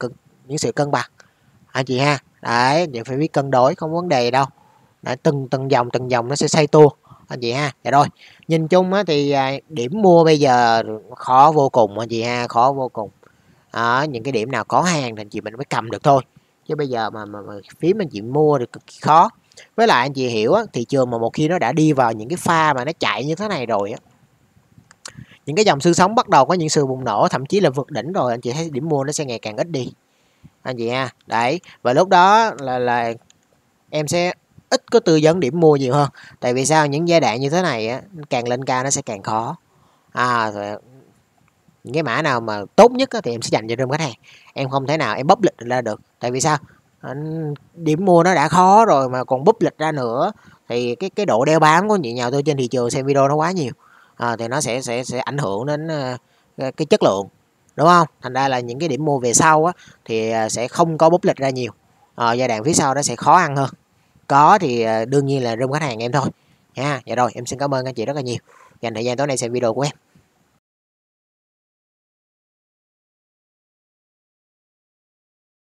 những sự cân bằng. Anh chị ha đấy chị phải biết cân đối không vấn đề đâu. Đấy, từng từng dòng từng dòng nó sẽ xây tua anh chị ha. Dạ rồi nhìn chung á, thì à, điểm mua bây giờ khó vô cùng anh chị ha khó vô cùng. À, những cái điểm nào có hàng thì anh chị mình mới cầm được thôi. Chứ bây giờ mà, mà, mà phím anh chị mua thì cực kỳ khó với lại anh chị hiểu á, thị trường mà một khi nó đã đi vào những cái pha mà nó chạy như thế này rồi á những cái dòng sư sống bắt đầu có những sự bùng nổ thậm chí là vượt đỉnh rồi anh chị thấy điểm mua nó sẽ ngày càng ít đi. Anh chị ha đấy và lúc đó là là em sẽ ít có tư vấn điểm mua nhiều hơn. Tại vì sao? Những giai đoạn như thế này á càng lên cao nó sẽ càng khó. À rồi những cái mã nào mà tốt nhất á, thì em sẽ dành cho rơm khách hàng em không thể nào em bóc lịch ra được. Tại vì sao? Điểm mua nó đã khó rồi mà còn búp lịch ra nữa thì cái cái độ đeo bám của chị nhà tôi trên thị trường xem video nó quá nhiều. À, thì nó sẽ sẽ sẽ ảnh hưởng đến à, cái chất lượng đúng không? Thành ra là những cái điểm mua về sau á thì à, sẽ không có búp lịch ra nhiều. À, giai đoạn phía sau nó sẽ khó ăn hơn. Có thì à, đương nhiên là rung khách hàng em thôi. Nha dạ rồi em xin cảm ơn anh chị rất là nhiều. Dành thời gian tối nay xem video của em.